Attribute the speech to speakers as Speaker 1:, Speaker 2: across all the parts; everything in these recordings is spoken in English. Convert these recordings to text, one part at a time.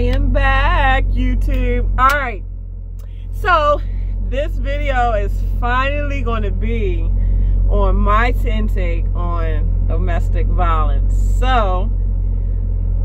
Speaker 1: I am back, YouTube. All right. So, this video is finally going to be on my intake on domestic violence. So,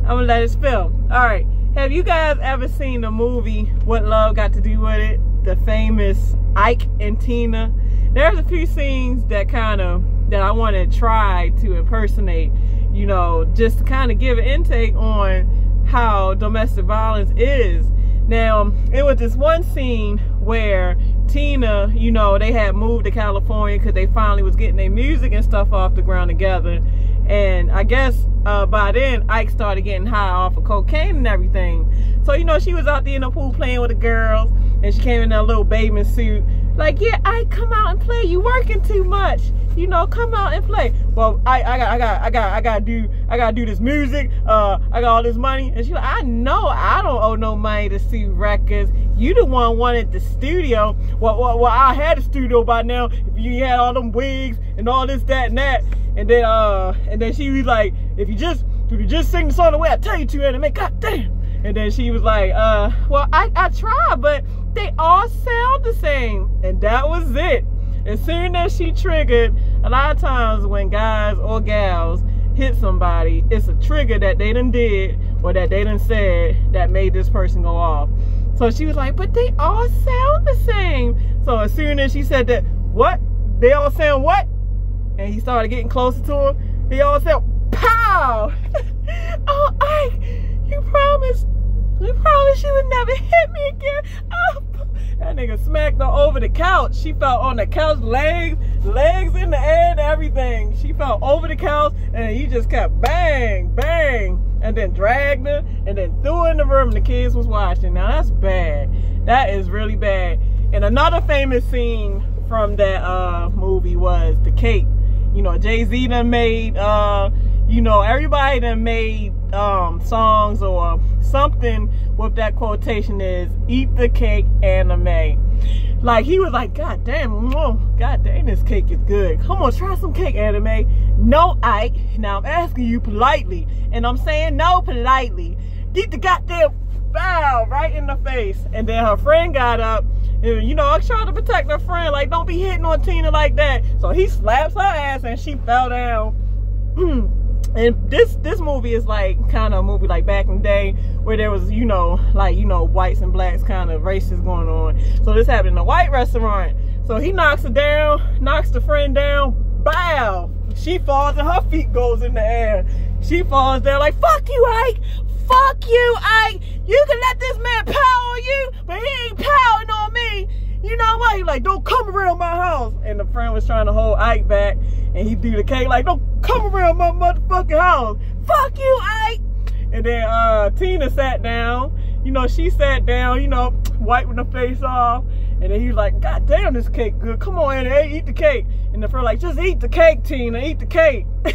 Speaker 1: I'm to let it spill. All right. Have you guys ever seen the movie What Love Got to Do with It? The famous Ike and Tina. There's a few scenes that kind of that I want to try to impersonate, you know, just to kind of give an intake on how domestic violence is. Now, it was this one scene where Tina, you know, they had moved to California because they finally was getting their music and stuff off the ground together. And I guess uh, by then, Ike started getting high off of cocaine and everything. So, you know, she was out there in the pool playing with the girls. And she came in a little bathing suit. Like, yeah, I come out and play. You working too much you know, come out and play. Well, I, I got, I got, I got, I got to do, I got to do this music. Uh, I got all this money. And she's like, I know I don't owe no money to Sue Records. You the one wanted the studio. Well, well, well, I had a studio by now. If you had all them wigs and all this, that, and that. And then, uh, and then she was like, if you just, if you just sing the song the way I tell you to, Anna Mae, god damn. And then she was like, uh, well, I, I tried, but they all sound the same. And that was it. As soon as she triggered, a lot of times when guys or gals hit somebody, it's a trigger that they done did or that they done said that made this person go off. So she was like, but they all sound the same. So as soon as she said that, what? They all sound what? And he started getting closer to her. They all said, pow! oh, Ike, you promised, you promised you would never hit me again. Oh, that nigga smacked her over the couch. She fell on the couch, legs, legs in the air and everything. She fell over the couch and he just kept bang, bang, and then dragged her and then threw her in the room. and The kids was watching. Now that's bad. That is really bad. And another famous scene from that uh, movie was the cake. You know, Jay-Z done made, uh, you know, everybody done made um, songs or something with that quotation is eat the cake Anna Mae. Like he was like, God damn, oh God damn, this cake is good. Come on, try some cake Anna Mae. No, Ike. Now I'm asking you politely, and I'm saying no politely. Get the goddamn bow right in the face. And then her friend got up. And, you know, I tried to protect her friend. Like, don't be hitting on Tina like that. So he slaps her ass and she fell down. and this this movie is like kind of a movie like back in the day where there was you know like you know whites and blacks kind of races going on. So this happened in a white restaurant. So he knocks her down knocks the friend down. Bow! She falls and her feet goes in the air. She falls down like fuck you ike! Fuck you ike! You can let this man power on you but he ain't powering on me! You know what? He like, don't come around my house. And the friend was trying to hold Ike back. And he threw the cake like, don't come around my motherfucking house. Fuck you, Ike. And then uh, Tina sat down. You know, she sat down, you know, wiping her face off. And then he was like, God damn, this cake good. Come on in, hey, eat the cake. And the friend like, just eat the cake, Tina, eat the cake.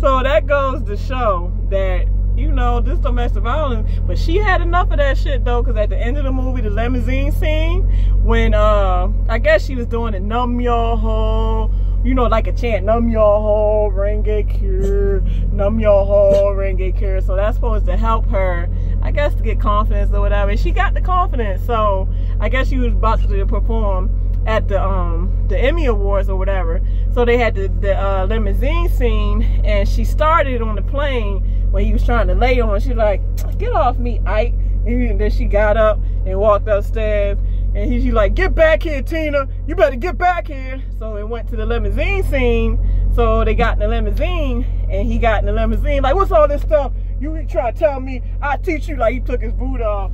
Speaker 1: so that goes to show that you know, this domestic violence. But she had enough of that shit though, because at the end of the movie, the limousine scene, when uh, I guess she was doing a nam myoho, you know, like a chant, numb your hole, renge cure, nam myoho renge kyo. So that's supposed to help her, I guess, to get confidence or whatever. And she got the confidence. So I guess she was about to perform at the um the Emmy Awards or whatever. So they had the, the uh, limousine scene, and she started on the plane when he was trying to lay on. She's like, get off me, Ike. And then she got up and walked upstairs. And he's like, get back here, Tina. You better get back here. So it went to the limousine scene. So they got in the limousine and he got in the limousine. Like, what's all this stuff? You try to tell me I teach you like he took his boot off.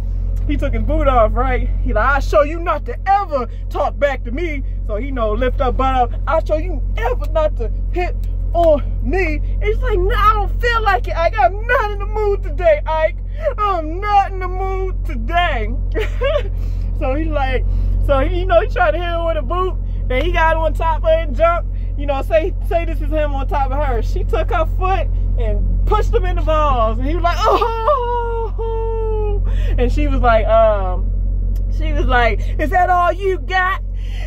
Speaker 1: He took his boot off, right? He like, I show you not to ever talk back to me. So he know lift up butt up. I show you ever not to hit on me. It's like, no, I don't feel like it, Ike. I'm not in the mood today, Ike. I'm not in the mood today. so he's like, so he, you know, he tried to hit her with a boot. Then he got on top of it and jumped. You know, say say this is him on top of her. She took her foot and pushed him in the balls. And he was like, oh. And she was like, um, she was like, is that all you got?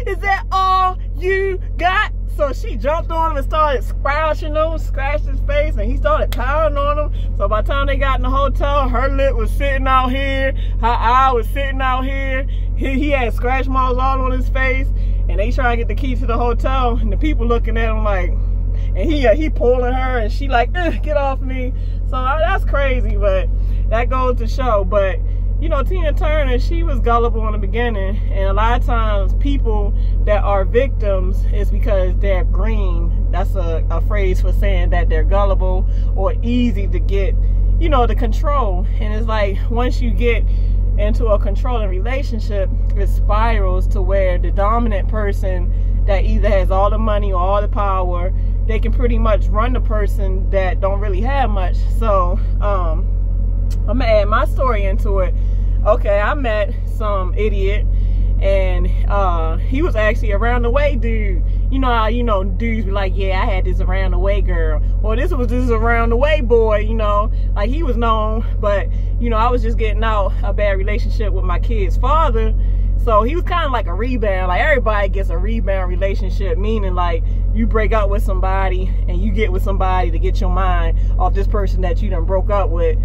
Speaker 1: Is that all you got? So she jumped on him and started scratching him, scratched his face, and he started pounding on him. So by the time they got in the hotel, her lip was sitting out here, her eye was sitting out here. He, he had scratch marks all on his face, and they trying to get the key to the hotel, and the people looking at him like, and he uh, he pulling her, and she like, get off me. So uh, that's crazy, but that goes to show. But you know, Tina Turner, she was gullible in the beginning. And a lot of times people that are victims is because they're green. That's a, a phrase for saying that they're gullible or easy to get, you know, to control. And it's like once you get into a controlling relationship, it spirals to where the dominant person that either has all the money or all the power, they can pretty much run the person that don't really have much. So, um, I'm gonna add my story into it. Okay, I met some idiot and uh, he was actually around the way dude. You know how you know dudes be like, yeah, I had this around the way girl, or this was this around the way boy. You know, like he was known, but you know I was just getting out a bad relationship with my kid's father, so he was kind of like a rebound. Like everybody gets a rebound relationship, meaning like you break up with somebody and you get with somebody to get your mind off this person that you done broke up with.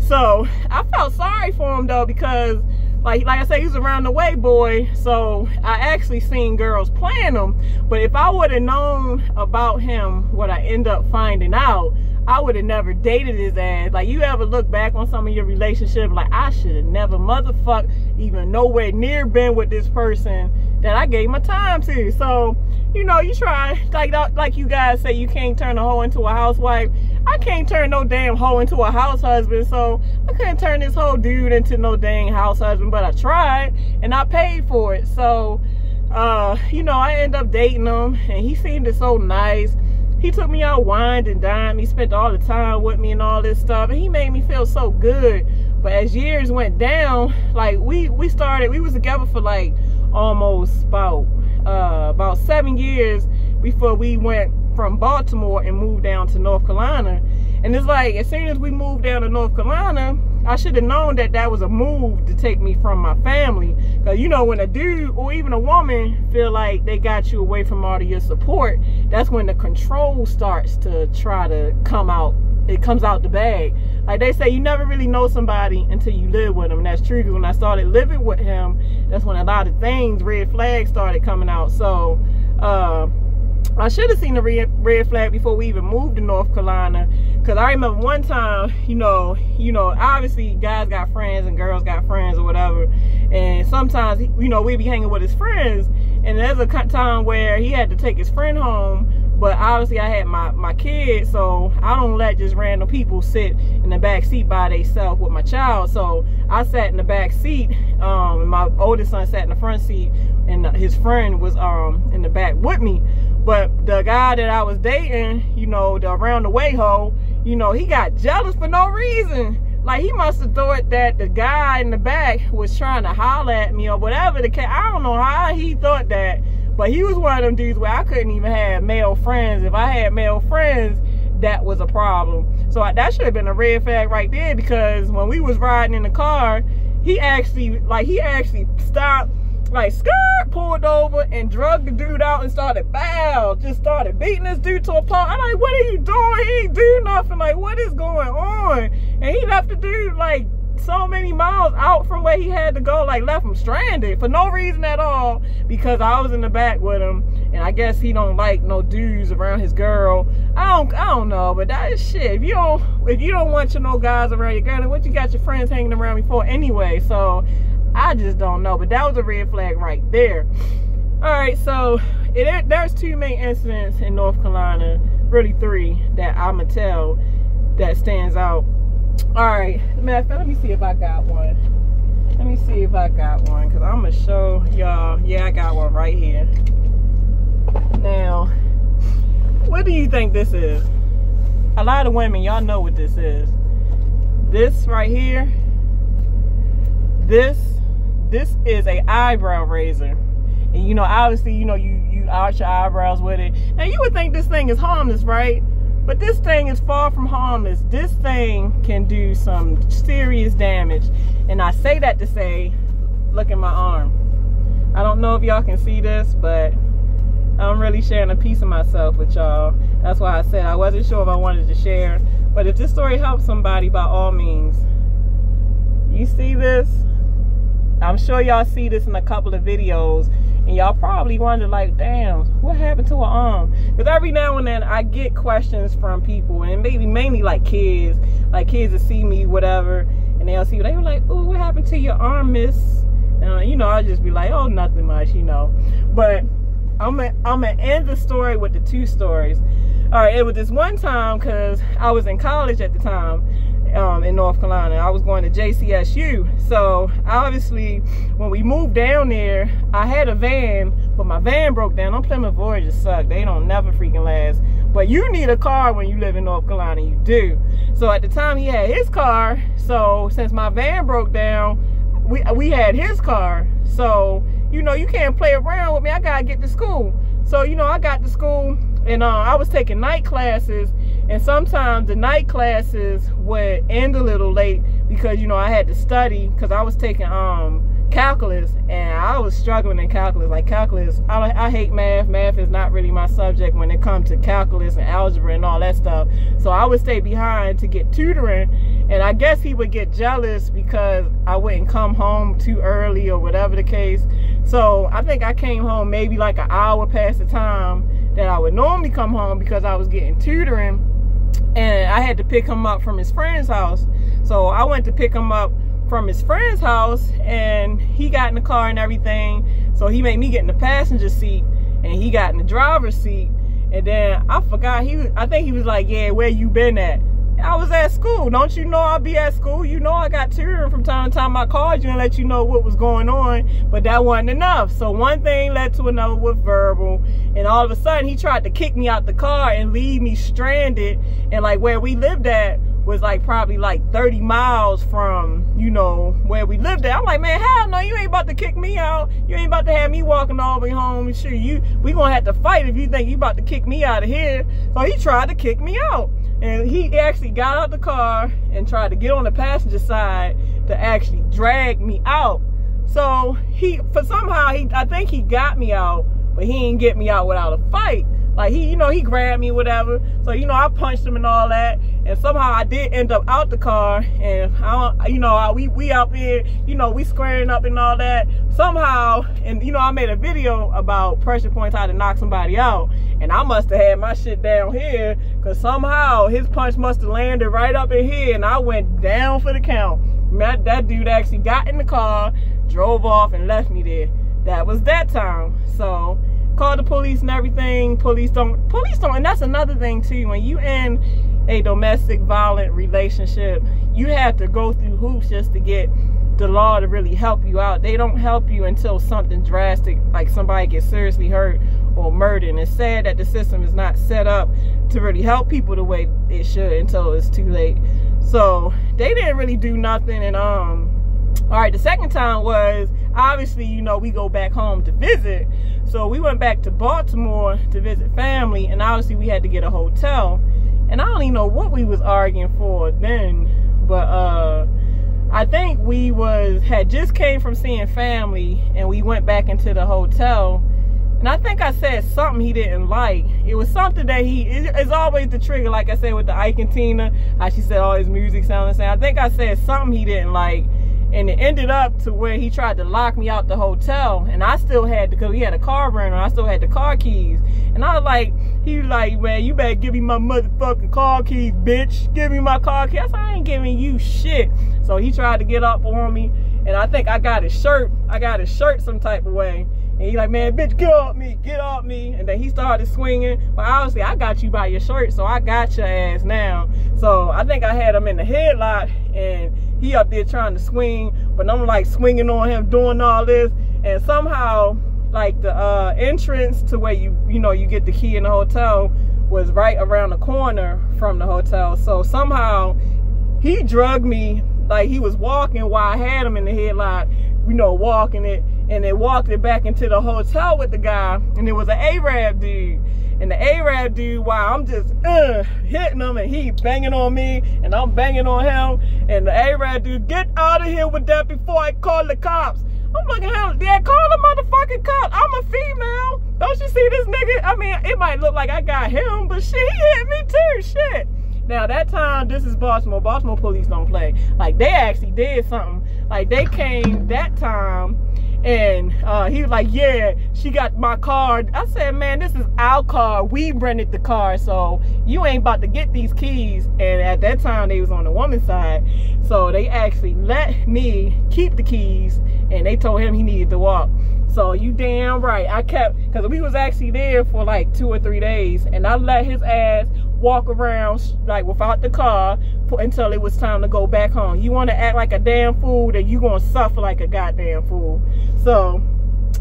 Speaker 1: So I felt sorry for him though because like like I said, he's around the way boy. So I actually seen girls playing him. But if I would have known about him, what I end up finding out, I would have never dated his ass. Like you ever look back on some of your relationship, like I should have never motherfuck even nowhere near been with this person that I gave my time to. So, you know, you try like like you guys say you can't turn a hoe into a housewife. I can't turn no damn hoe into a house husband. So I couldn't turn this whole dude into no dang house husband, but I tried and I paid for it. So uh, you know, I end up dating him and he seemed so nice he took me out wined and dined. He spent all the time with me and all this stuff. And he made me feel so good. But as years went down, like we we started, we was together for like almost about uh, about seven years before we went from Baltimore and moved down to North Carolina. And it's like as soon as we moved down to North Carolina, I should have known that that was a move to take me from my family. Because, you know, when a dude or even a woman feel like they got you away from all of your support, that's when the control starts to try to come out. It comes out the bag. Like they say, you never really know somebody until you live with them. And that's true. When I started living with him, that's when a lot of things, red flags started coming out. So, uh, I should have seen the red, red flag before we even moved to North Carolina. Cause I remember one time, you know, you know, obviously guys got friends and girls got friends or whatever. And sometimes, you know, we'd be hanging with his friends. And there's a time where he had to take his friend home. But obviously I had my, my kids, so I don't let just random people sit in the back seat by themselves with my child. So I sat in the back seat, um, and my oldest son sat in the front seat, and his friend was um in the back with me. But the guy that I was dating, you know, the around the way ho, you know, he got jealous for no reason. Like he must have thought that the guy in the back was trying to holler at me or whatever the case. I don't know how he thought that. But he was one of them dudes where I couldn't even have male friends. If I had male friends, that was a problem. So that should have been a red flag right there because when we was riding in the car, he actually, like he actually stopped like skirt pulled over and drugged the dude out and started bow just started beating this dude to a pulp. I'm like what are you doing? He ain't do nothing. Like what is going on? And he left the dude like so many miles out from where he had to go like left him stranded for no reason at all because i was in the back with him. And i guess he don't like no dudes around his girl. I don't i don't know but that is shit. If you don't if you don't want your no guys around your girl then what you got your friends hanging around me for anyway? So I just don't know. But that was a red flag right there. All right, so it, there's two main incidents in North Carolina, really three, that I'ma tell that stands out. All right, matter of fact, let me see if I got one. Let me see if I got one, because I'm going to show y'all. Yeah, I got one right here. Now, what do you think this is? A lot of women, y'all know what this is. This right here, this this is a eyebrow razor and you know obviously you know you you arch your eyebrows with it now you would think this thing is harmless right but this thing is far from harmless this thing can do some serious damage and i say that to say look at my arm i don't know if y'all can see this but I'm really sharing a piece of myself with y'all. That's why I said I wasn't sure if I wanted to share. But if this story helps somebody, by all means. You see this? I'm sure y'all see this in a couple of videos. And y'all probably wonder like, damn, what happened to her arm? Because every now and then I get questions from people and maybe mainly like kids. Like kids that see me, whatever. And they'll see, they were like, oh, what happened to your arm, miss? Uh, you know, I'll just be like, oh, nothing much, you know. But I'm gonna I'm gonna end the story with the two stories. All right, it was this one time because I was in college at the time um, in North Carolina. I was going to JCSU. So obviously, when we moved down there, I had a van, but my van broke down. Them Plymouth Voyagers suck. They don't never freaking last. But you need a car when you live in North Carolina. You do. So at the time, he had his car. So since my van broke down, we we had his car. So you know, you can't play around with me. I gotta get to school. So, you know, I got to school and uh, I was taking night classes and sometimes the night classes would end a little late because, you know, I had to study because I was taking um calculus and I was struggling in calculus. Like calculus, I, I hate math. Math is not really my subject when it comes to calculus and algebra and all that stuff. So I would stay behind to get tutoring. And I guess he would get jealous because I wouldn't come home too early or whatever the case. So I think I came home maybe like an hour past the time that I would normally come home because I was getting tutoring. And I had to pick him up from his friend's house. So I went to pick him up from his friend's house and he got in the car and everything. So he made me get in the passenger seat and he got in the driver's seat. And then I forgot he was, I think he was like, yeah, where you been at? I was at school. Don't you know I'll be at school? You know I got tutoring from time to time. I called you and let you know what was going on, but that wasn't enough. So one thing led to another with verbal, and all of a sudden he tried to kick me out the car and leave me stranded. And like where we lived at was like probably like 30 miles from, you know, where we lived at. I'm like, man, hell no, you ain't about to kick me out. You ain't about to have me walking all the way home. Sure, you we gonna have to fight if you think you about to kick me out of here. So he tried to kick me out. And he actually got out the car and tried to get on the passenger side to actually drag me out. So he, for somehow, he, I think he got me out, but he didn't get me out without a fight. Like he, you know, he grabbed me, whatever. So, you know, I punched him and all that. And somehow I did end up out the car. And I you know, I, we, we out there, you know, we squaring up and all that. Somehow, and you know, I made a video about pressure points, how to knock somebody out. And I must have had my shit down here. Cause somehow his punch must have landed right up in here. And I went down for the count. That, that dude actually got in the car, drove off and left me there. That was that time. So call the police and everything. Police don't, police don't, and that's another thing too. When you in a domestic violent relationship, you have to go through hoops just to get the law to really help you out. They don't help you until something drastic, like somebody gets seriously hurt or murdered. And it's sad that the system is not set up to really help people the way it should until it's too late. So they didn't really do nothing. And um, all right, the second time was obviously, you know, we go back home to visit. So we went back to Baltimore to visit family, and obviously we had to get a hotel. And I don't even know what we was arguing for then, but uh I think we was had just came from seeing family and we went back into the hotel. And I think I said something he didn't like. It was something that he it's always the trigger, like I said with the Ike and Tina, how she said all his music sounded the same. I think I said something he didn't like and it ended up to where he tried to lock me out the hotel and I still had because he had a car runner I still had the car keys and I was like he was like man you better give me my motherfucking car keys bitch give me my car keys I, I ain't giving you shit so he tried to get up on me and I think I got his shirt I got his shirt some type of way and he like, man, bitch, get off me, get off me. And then he started swinging. But obviously, I got you by your shirt, so I got your ass now. So I think I had him in the headlock, and he up there trying to swing. But I'm like swinging on him, doing all this. And somehow, like the uh, entrance to where you, you know, you get the key in the hotel was right around the corner from the hotel. So somehow he drugged me like he was walking while I had him in the headlock, you know, walking it and they walked it back into the hotel with the guy, and it was an Arab dude. And the Arab dude, while I'm just uh, hitting him and he banging on me and I'm banging on him. And the Arab dude, get out of here with that before I call the cops. I'm looking at him. Dad, call the motherfucking cop. I'm a female. Don't you see this nigga? I mean, it might look like I got him, but shit, he hit me too. Shit. Now that time, this is Baltimore. Baltimore police don't play. Like they actually did something. Like they came that time and uh, he was like, yeah, she got my car. I said, man, this is our car. We rented the car, so you ain't about to get these keys. And at that time, they was on the woman's side. So they actually let me keep the keys, and they told him he needed to walk. So you damn right. I kept, because we was actually there for like two or three days, and I let his ass walk around like without the car for, until it was time to go back home. You want to act like a damn fool, then you gonna suffer like a goddamn fool. So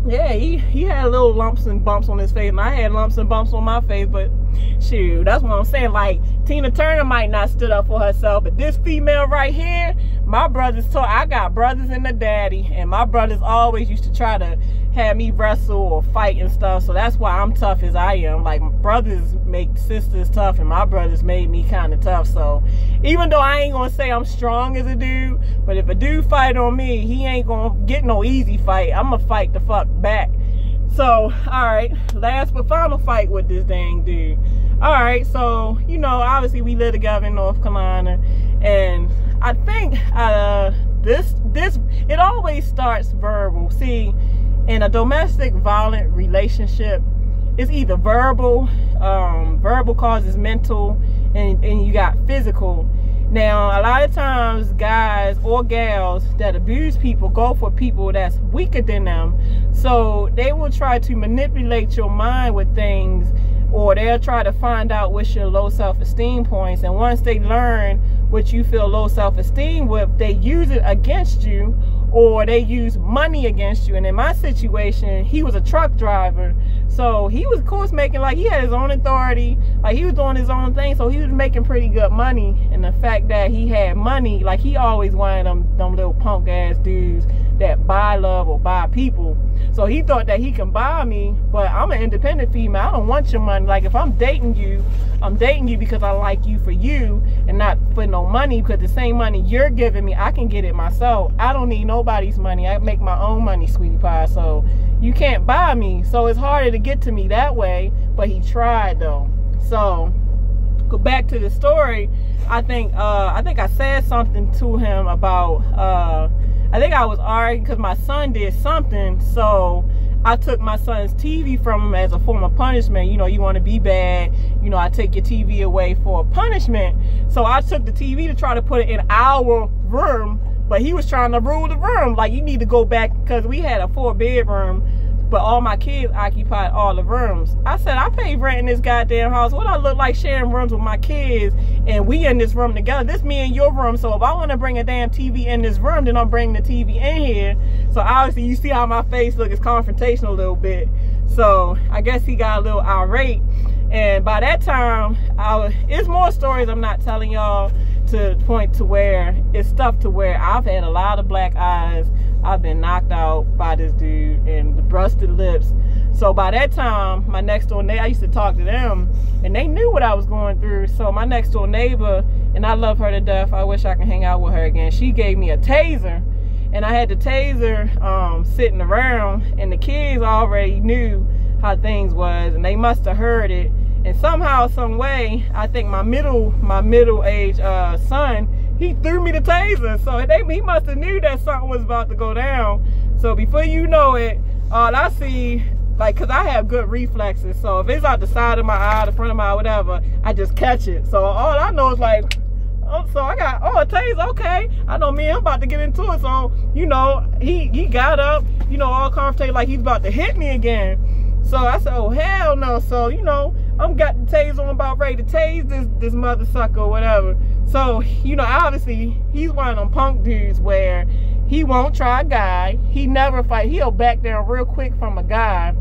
Speaker 1: yeah, he, he had little lumps and bumps on his face, and I had lumps and bumps on my face, but shoot, that's what I'm saying. Like, Tina Turner might not stood up for herself, but this female right here, my brothers told, I got brothers and a daddy, and my brothers always used to try to have me wrestle or fight and stuff, so that's why I'm tough as I am. Like, brothers make sisters tough, and my brothers made me kind of tough, so even though I ain't gonna say I'm strong as a dude, but if a dude fight on me, he ain't gonna get no easy fight. I'm gonna fight the fuck back. So, all right, last but final fight with this dang dude. All right, so, you know, obviously we live together in North Carolina, and I think uh, this, this, it always starts verbal. See, in a domestic violent relationship, it's either verbal, um, verbal causes mental, and, and you got physical. Now, a lot of times, guys or gals that abuse people go for people that's weaker than them. So they will try to manipulate your mind with things, or they'll try to find out what's your low self-esteem points. And once they learn what you feel low self-esteem with, they use it against you, or they use money against you. And in my situation, he was a truck driver. So he was, of course, making like he had his own authority, like he was doing his own thing. So he was making pretty good money. And the fact that he had money, like he always wanted them, them little punk ass dudes that buy love or buy people. So he thought that he can buy me, but I'm an independent female. I don't want your money. Like if I'm dating you, I'm dating you because I like you for you and not for no money because the same money you're giving me, I can get it myself. I don't need nobody's money. I make my own money, sweetie pie. So you can't buy me. So it's harder to get to me that way, but he tried though. So go back to the story. I think uh I think I said something to him about uh I think I was arguing because my son did something. So I took my son's TV from him as a form of punishment. You know, you want to be bad. You know, I take your TV away for punishment. So I took the TV to try to put it in our room. But he was trying to rule the room. Like, you need to go back because we had a four bedroom but all my kids occupied all the rooms. I said, I pay rent in this goddamn house. What I look like sharing rooms with my kids and we in this room together. This me in your room. So if I want to bring a damn TV in this room, then I'm bringing the TV in here. So obviously you see how my face look is confrontational a little bit. So I guess he got a little irate. And by that time, I was, it's more stories I'm not telling y'all to point to where it's stuff to where I've had a lot of black eyes. I've been knocked out by this dude and the busted lips. So by that time, my next door neighbor, I used to talk to them and they knew what I was going through. So my next door neighbor, and I love her to death. I wish I could hang out with her again. She gave me a taser and I had the taser um, sitting around and the kids already knew how things was and they must have heard it and somehow some way i think my middle my middle age uh, son he threw me the taser so they, he must have knew that something was about to go down so before you know it all i see like because i have good reflexes so if it's out the side of my eye the front of my eye whatever i just catch it so all i know is like Oh, so I got oh a taser, okay. I know me, I'm about to get into it. So, you know, he he got up, you know, all confronted like he's about to hit me again. So I said, oh hell no. So, you know, I'm got the taser on about ready to tase this this mother sucker or whatever. So, you know, obviously he's one of them punk dudes where he won't try a guy. He never fight. He'll back down real quick from a guy.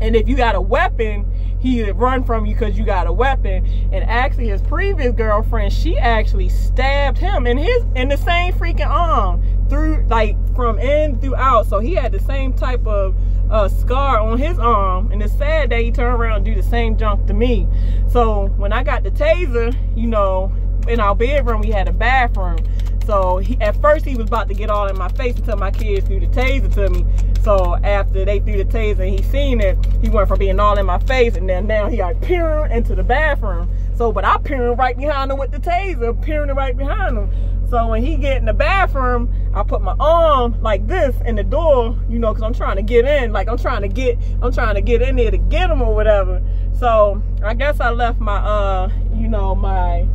Speaker 1: And if you got a weapon, he run from you because you got a weapon. And actually his previous girlfriend, she actually stabbed him in his in the same freaking arm through like from in through out. So he had the same type of uh, scar on his arm. And it's sad that he turned around and do the same junk to me. So when I got the taser, you know, in our bedroom, we had a bathroom. So he, at first he was about to get all in my face until my kids threw the taser to me. So after they threw the taser and he seen it, he went from being all in my face and then now he like peering into the bathroom. So, but I peering right behind him with the taser, peering right behind him. So when he get in the bathroom, I put my arm like this in the door, you know, cause I'm trying to get in. Like I'm trying to get, I'm trying to get in there to get him or whatever. So I guess I left my, uh, you know, my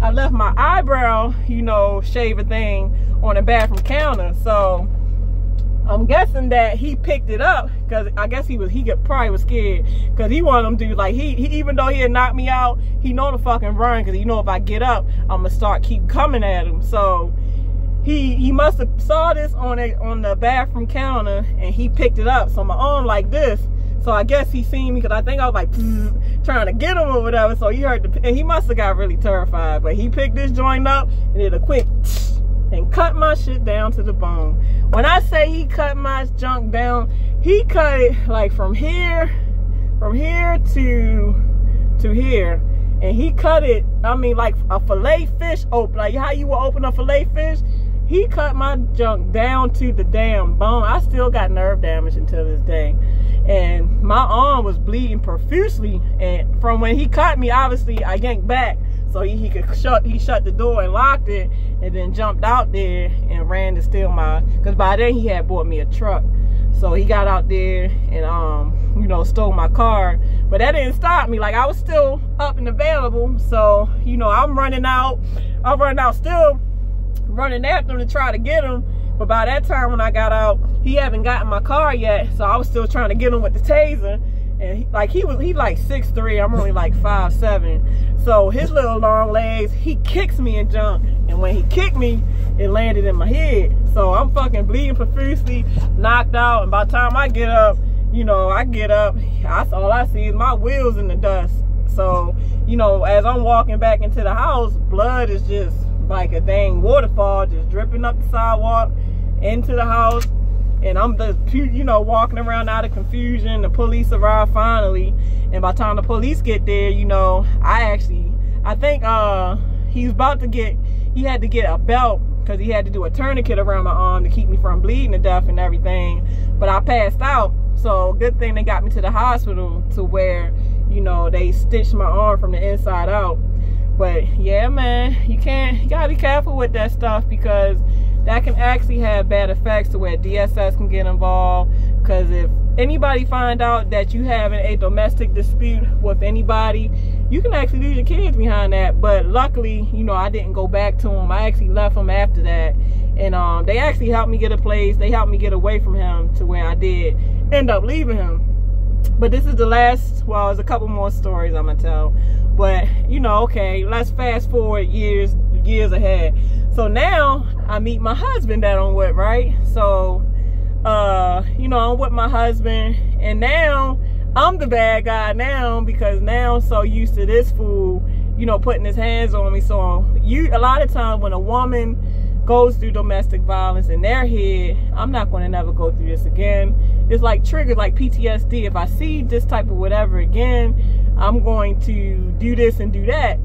Speaker 1: I left my eyebrow, you know, shaving thing on the bathroom counter. So I'm guessing that he picked it up because I guess he was he got probably was scared because he wanted him to like he, he even though he had knocked me out, he know to fucking run because you know if I get up, I'm gonna start keep coming at him. So he he must have saw this on a on the bathroom counter and he picked it up. So my arm like this. So I guess he seen me because I think I was like trying to get him or whatever. So he heard the, and he must have got really terrified. But he picked this joint up and did a quick and cut my shit down to the bone. When I say he cut my junk down, he cut it like from here, from here to to here. And he cut it, I mean like a fillet fish open, like how you would open a fillet fish. He cut my junk down to the damn bone. I still got nerve damage until this day and my arm was bleeding profusely and from when he cut me obviously i yanked back so he, he could shut he shut the door and locked it and then jumped out there and ran to steal my because by then he had bought me a truck. So he got out there and um you know stole my car. But that didn't stop me. Like i was still up and available. So you know i'm running out i'm running out still running after him to try to get him. But by that time when I got out, he haven't gotten my car yet. So I was still trying to get him with the taser. And he, like he was, he like six three. I'm only like five seven. So his little long legs, he kicks me and jump. And when he kicked me, it landed in my head. So I'm fucking bleeding profusely, knocked out. And by the time I get up, you know, I get up, I all I see is my wheels in the dust. So, you know, as I'm walking back into the house, blood is just like a dang waterfall just dripping up the sidewalk into the house and I'm just, you know, walking around out of confusion. The police arrive finally, and by the time the police get there, you know, I actually, I think uh he's about to get, he had to get a belt because he had to do a tourniquet around my arm to keep me from bleeding to death and everything. But I passed out, so good thing they got me to the hospital to where, you know, they stitched my arm from the inside out. But yeah, man, you can't, you gotta be careful with that stuff because that can actually have bad effects to where DSS can get involved. Because if anybody find out that you having a domestic dispute with anybody, you can actually lose your kids behind that. But luckily, you know, I didn't go back to him. I actually left him after that. And um, they actually helped me get a place. They helped me get away from him to where I did end up leaving him. But this is the last, well, there's a couple more stories I'm going to tell. But, you know, okay, let's fast forward years, years ahead. So now I meet my husband that I'm with, right? So, uh, you know, I'm with my husband and now I'm the bad guy now because now I'm so used to this fool, you know, putting his hands on me. So you, a lot of times when a woman goes through domestic violence in their head, I'm not going to never go through this again. It's like triggered like PTSD. If I see this type of whatever again, I'm going to do this and do that.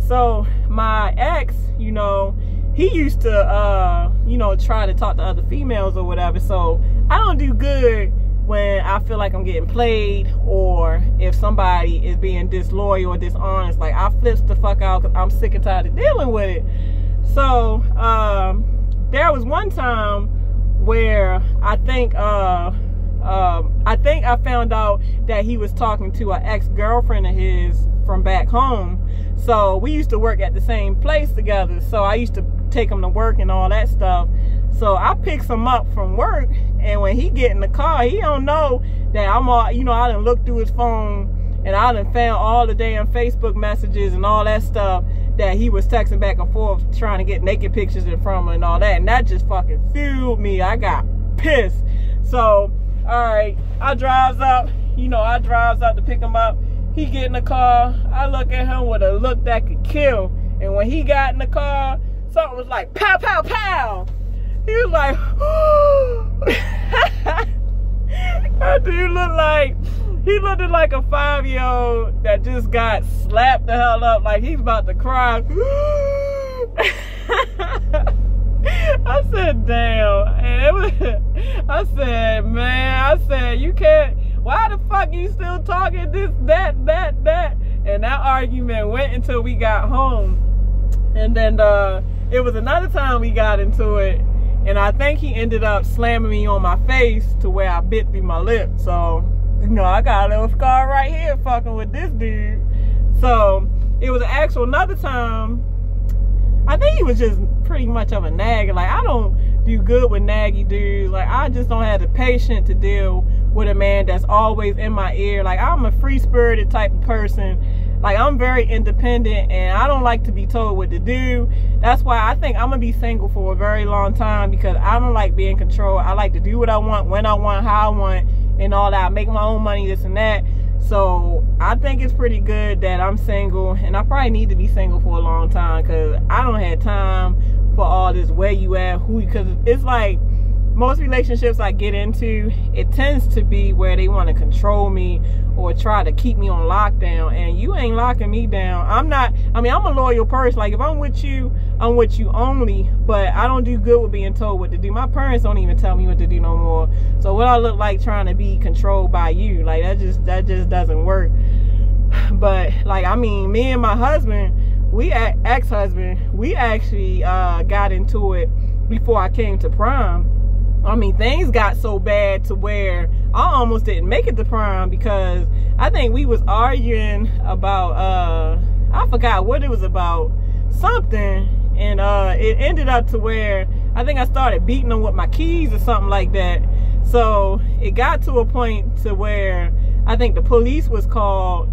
Speaker 1: So my ex, you know, he used to, uh, you know, try to talk to other females or whatever. So I don't do good when I feel like I'm getting played or if somebody is being disloyal or dishonest. Like I flips the fuck out because I'm sick and tired of dealing with it. So um, there was one time where I think uh, um, I think I found out that he was talking to an ex-girlfriend of his from back home. So we used to work at the same place together. So I used to take him to work and all that stuff. So I picks him up from work, and when he get in the car, he don't know that I'm all, you know, I done looked through his phone and I done found all the damn Facebook messages and all that stuff that he was texting back and forth trying to get naked pictures in front of him and all that. And that just fucking fueled me. I got pissed. So, all right, I drives up, you know, I drives up to pick him up. He get in the car. I look at him with a look that could kill. And when he got in the car, something was like pow, pow, pow. He was like, that dude looked like, he looked like a five-year-old that just got slapped the hell up like he's about to cry. I said, damn. And it was, I said, man, I said, you can't, why the fuck you still talking this, that, that, that? And that argument went until we got home. And then uh, it was another time we got into it. And I think he ended up slamming me on my face to where I bit through my lip. So, you know, I got a little scar right here fucking with this dude. So, it was an actual another time. I think he was just pretty much of a nag. Like, I don't do good with naggy dudes. Like, I just don't have the patience to deal with a man that's always in my ear. Like, I'm a free spirited type of person like I'm very independent and I don't like to be told what to do. That's why I think I'm gonna be single for a very long time because I don't like being controlled. I like to do what I want, when I want, how I want, and all that. I make my own money, this and that. So I think it's pretty good that I'm single and I probably need to be single for a long time because I don't have time for all this where you at, who because it's like most relationships I get into, it tends to be where they want to control me or try to keep me on lockdown. And you ain't locking me down. I'm not, I mean, I'm a loyal person. Like, if I'm with you, I'm with you only. But I don't do good with being told what to do. My parents don't even tell me what to do no more. So, what I look like trying to be controlled by you? Like, that just, that just doesn't work. But, like, I mean, me and my husband, we, ex husband, we actually uh, got into it before I came to prom I mean, things got so bad to where I almost didn't make it to prom because I think we was arguing about uh I forgot what it was about something and uh it ended up to where I think I started beating them with my keys or something like that. So it got to a point to where I think the police was called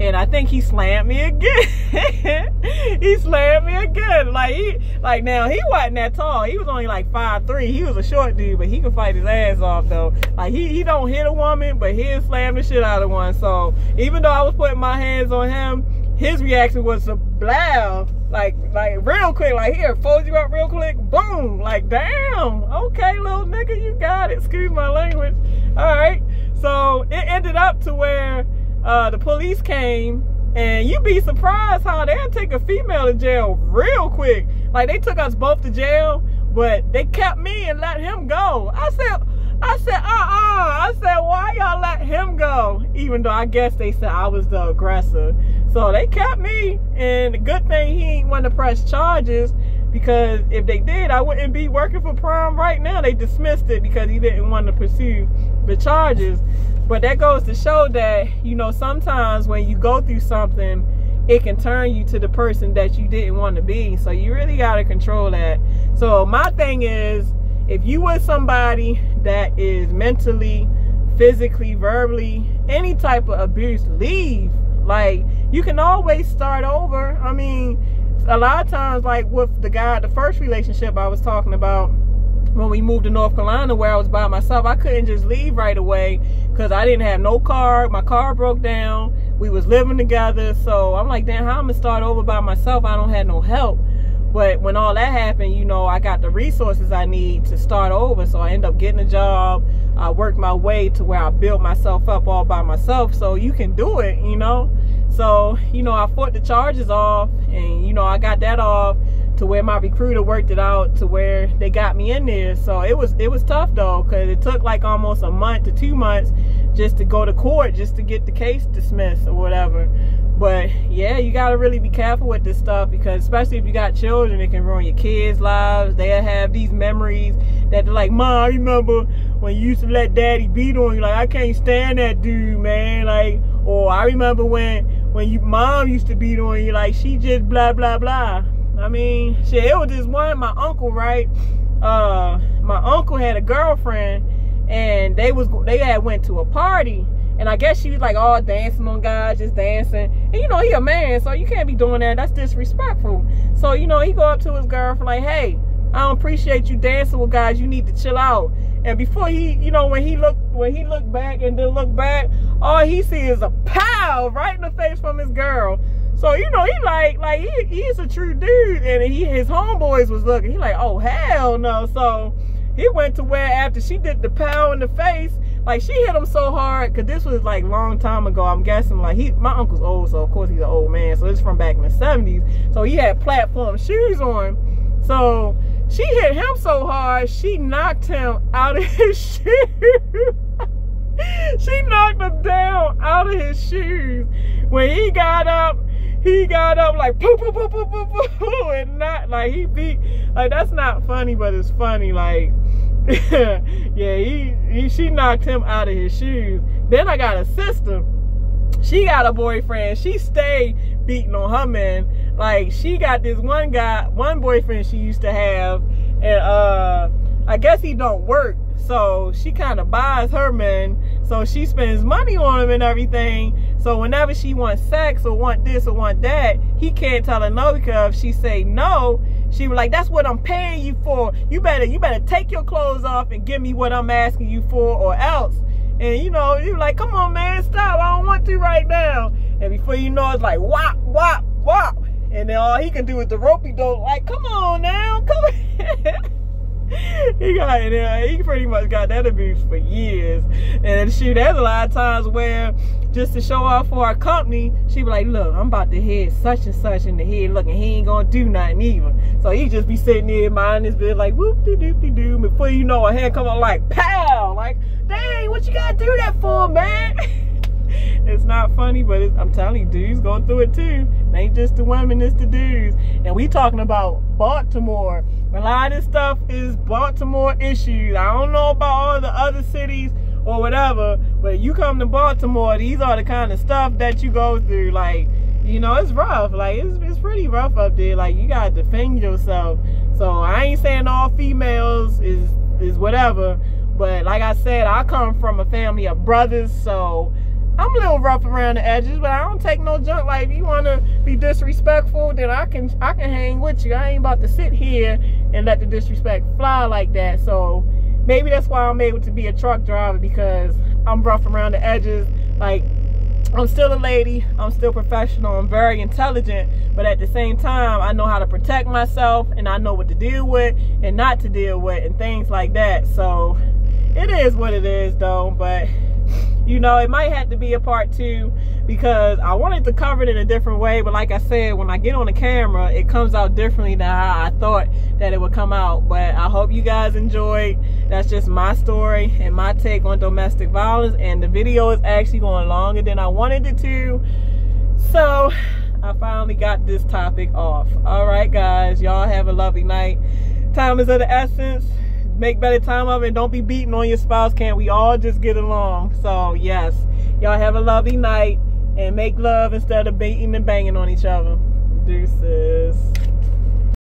Speaker 1: and I think he slammed me again. he slammed me again. Like he, like now he wasn't that tall. He was only like five three. He was a short dude, but he could fight his ass off though. Like he, he don't hit a woman, but he'll slam the shit out of one. So even though I was putting my hands on him, his reaction was to blow, like like real quick, like here, fold you up real quick, boom, like damn, okay, little nigga, you got it. Excuse my language. All right. So it ended up to where uh, the police came and you'd be surprised how they'll take a female to jail real quick. Like they took us both to jail, but they kept me and let him go. I said, I said, uh-uh. I said, why y'all let him go? Even though I guess they said I was the aggressor. So they kept me, and the good thing he ain't want to press charges because if they did, I wouldn't be working for prom right now. They dismissed it because he didn't want to pursue the charges. But that goes to show that, you know, sometimes when you go through something, it can turn you to the person that you didn't want to be. So you really got to control that. So my thing is, if you with somebody that is mentally, physically, verbally, any type of abuse, leave. Like, you can always start over. I mean, a lot of times, like with the guy, the first relationship I was talking about, when we moved to North Carolina where I was by myself, I couldn't just leave right away because I didn't have no car. My car broke down. We was living together. So I'm like, damn, how I'm going to start over by myself? I don't have no help. But when all that happened, you know, I got the resources I need to start over. So I end up getting a job. I worked my way to where I built myself up all by myself. So you can do it, you know. So, you know, I fought the charges off and, you know, I got that off to where my recruiter worked it out to where they got me in there. So it was it was tough though, cause it took like almost a month to two months just to go to court just to get the case dismissed or whatever. But yeah, you gotta really be careful with this stuff because especially if you got children, it can ruin your kids' lives. They'll have these memories that they're like, Mom, I remember when you used to let daddy beat on you, like I can't stand that dude, man. Like, or I remember when when you mom used to beat on you, like she just blah blah blah. I mean, shit, it was this one, my uncle, right? Uh, my uncle had a girlfriend and they was they had went to a party and I guess she was like all dancing on guys, just dancing. And you know, he a man, so you can't be doing that. That's disrespectful. So, you know, he go up to his girlfriend like, hey, I don't appreciate you dancing with guys. You need to chill out. And before he, you know, when he looked when he looked back and then looked back, all he see is a pow right in the face from his girl. So you know he like like he, he's a true dude, and he his homeboys was looking. He like oh hell no. So he went to where after she did the pow in the face, like she hit him so hard because this was like long time ago. I'm guessing like he my uncle's old, so of course he's an old man. So it's from back in the 70s. So he had platform shoes on. So she hit him so hard, she knocked him out of his shoes. she knocked him down out of his shoes. When he got up, he got up like poo poo poo poo poo poo and not like he beat like that's not funny, but it's funny. Like yeah, he, he she knocked him out of his shoes. Then I got a sister. She got a boyfriend. She stayed beating on her man. Like she got this one guy, one boyfriend she used to have, and uh I guess he don't work. So she kind of buys her men. So she spends money on him and everything. So whenever she wants sex or want this or want that, he can't tell her no because if she say no, she was like, that's what I'm paying you for. You better, you better take your clothes off and give me what I'm asking you for or else. And you know, you're like, come on, man, stop. I don't want to right now. And before you know, it's like, wop, wop, wop. And then all he can do is the ropey dope. Like, come on now, come on. he got it. He pretty much got that abuse for years. And shoot, there's a lot of times where just to show off for our company, she be like, look, I'm about to hit such and such in the head looking, he ain't gonna do nothing either. So he just be sitting there minding his business like whoop de doop de doo. Before you know a hand come up like pow, like, dang, what you gotta do that for, man? it's not funny, but I'm telling you, dudes going through it too. It ain't just the women, it's the dudes. And we talking about Baltimore. A lot of this stuff is Baltimore issues. I don't know about all the other cities or whatever, but you come to Baltimore, these are the kind of stuff that you go through. Like, you know, it's rough. Like, it's, it's pretty rough up there. Like, you gotta defend yourself. So I ain't saying all females is is whatever, but like I said, I come from a family of brothers, so I'm a little rough around the edges, but I don't take no junk. Like if you wanna be disrespectful, then I can I can hang with you. I ain't about to sit here and let the disrespect fly like that. So maybe that's why I'm able to be a truck driver because I'm rough around the edges. Like I'm still a lady, I'm still professional, I'm very intelligent, but at the same time, I know how to protect myself and I know what to deal with and not to deal with and things like that. So it is what it is though, but you know, it might have to be a part two because I wanted to cover it in a different way. But like I said, when I get on the camera, it comes out differently than how I thought that it would come out. But I hope you guys enjoyed. That's just my story and my take on domestic violence. And the video is actually going longer than I wanted it to. So I finally got this topic off. All right, guys. Y'all have a lovely night. Time is of the essence make better time of it and don't be beating on your spouse. Can't we all just get along? So yes, y'all have a lovely night and make love instead of beating and banging on each other. Deuces.